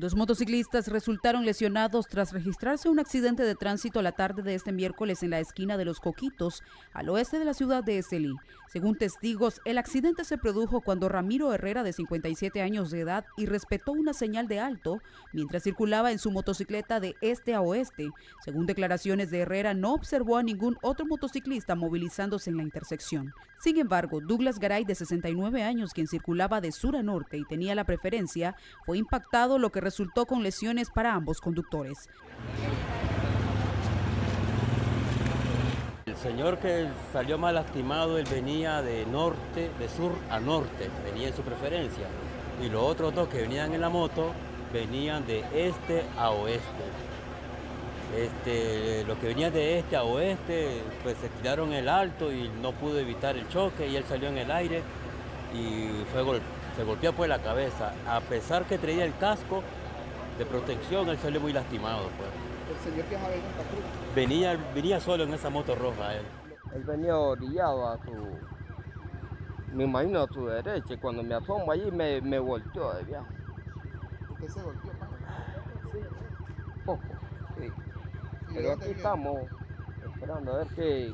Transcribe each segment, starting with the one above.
Dos motociclistas resultaron lesionados tras registrarse un accidente de tránsito la tarde de este miércoles en la esquina de Los Coquitos, al oeste de la ciudad de Estelí. Según testigos, el accidente se produjo cuando Ramiro Herrera, de 57 años de edad, irrespetó una señal de alto mientras circulaba en su motocicleta de este a oeste. Según declaraciones de Herrera, no observó a ningún otro motociclista movilizándose en la intersección. Sin embargo, Douglas Garay, de 69 años, quien circulaba de sur a norte y tenía la preferencia, fue impactado, lo que resultó con lesiones para ambos conductores. El señor que salió más lastimado, él venía de norte, de sur a norte, venía en su preferencia. Y los otros dos que venían en la moto venían de este a oeste. Este, los que venían de este a oeste, pues se tiraron el alto y no pudo evitar el choque y él salió en el aire y fue se golpeó por la cabeza. A pesar que traía el casco, de protección, él salió muy lastimado. Pues. ¿El señor viajaba en patrulla? Venía, venía solo en esa moto roja él. Él venía orillado a su, me imagino a su derecha, y cuando me asomo allí me, me volteó de viaje. ¿Usted se golpeó? Sí, poco, sí. Pero aquí estamos esperando a ver qué,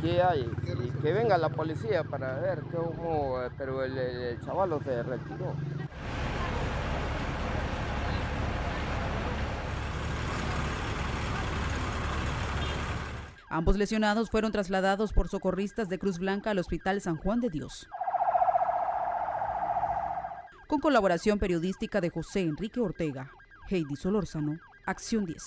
qué hay, y que venga la policía para ver cómo, pero el, el, el chaval se retiró. Ambos lesionados fueron trasladados por socorristas de Cruz Blanca al Hospital San Juan de Dios. Con colaboración periodística de José Enrique Ortega, Heidi Solórzano, Acción 10.